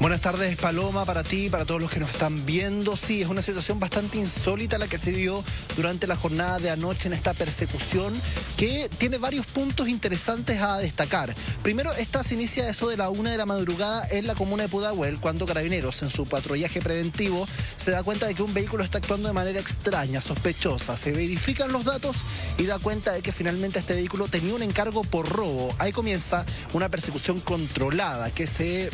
Buenas tardes, Paloma, para ti, para todos los que nos están viendo. Sí, es una situación bastante insólita la que se vio durante la jornada de anoche en esta persecución que tiene varios puntos interesantes a destacar. Primero, esta se inicia eso de la una de la madrugada en la comuna de Pudahuel, cuando Carabineros, en su patrullaje preventivo, se da cuenta de que un vehículo está actuando de manera extraña, sospechosa. Se verifican los datos y da cuenta de que finalmente este vehículo tenía un encargo por robo. Ahí comienza una persecución controlada que se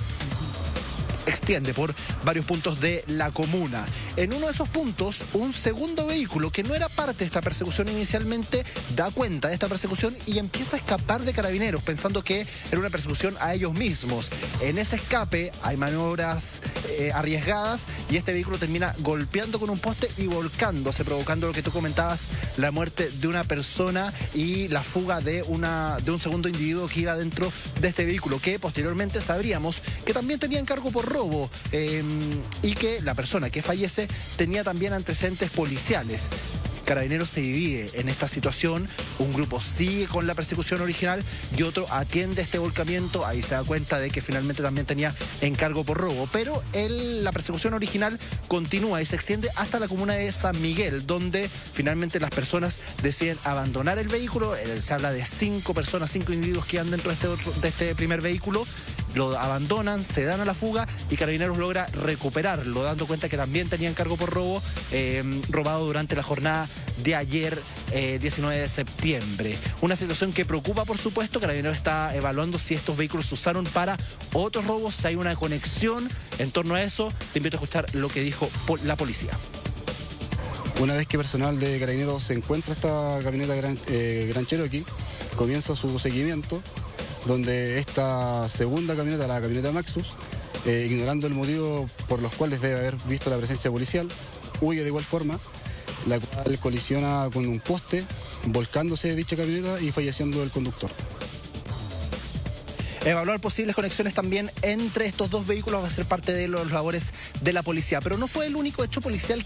extiende por varios puntos de la comuna. En uno de esos puntos, un segundo vehículo que no era parte de esta persecución inicialmente da cuenta de esta persecución y empieza a escapar de carabineros pensando que era una persecución a ellos mismos. En ese escape hay maniobras eh, arriesgadas y este vehículo termina golpeando con un poste y volcándose, provocando lo que tú comentabas, la muerte de una persona y la fuga de, una, de un segundo individuo que iba dentro de este vehículo, que posteriormente sabríamos que también tenía encargo por robo em, y que la persona que fallece tenía también antecedentes policiales. Carabineros se divide en esta situación, un grupo sigue con la persecución original y otro atiende este volcamiento, ahí se da cuenta de que finalmente también tenía encargo por robo, pero la persecución original continúa y se extiende hasta la comuna de San Miguel, donde finalmente las personas deciden abandonar el vehículo, eh, se habla de cinco personas, cinco individuos que andan dentro de este, de este primer vehículo, lo abandonan, se dan a la fuga y Carabineros logra recuperarlo, dando cuenta que también tenían cargo por robo, em, robado durante la jornada de ayer, 19 eh, de septiembre. Una situación que preocupa, por supuesto, Carabineros está evaluando si estos vehículos se usaron para otros robos, si hay una conexión en torno a eso. Te invito a escuchar lo que dijo la policía. Una vez que personal de Carabineros se encuentra esta camioneta Gran, eh, Cherokee, comienza su seguimiento donde esta segunda camioneta, la camioneta Maxus, eh, ignorando el motivo por los cuales debe haber visto la presencia policial, huye de igual forma, la cual colisiona con un poste, volcándose dicha camioneta y falleciendo el conductor. Evaluar posibles conexiones también entre estos dos vehículos va a ser parte de los labores de la policía, pero no fue el único hecho policial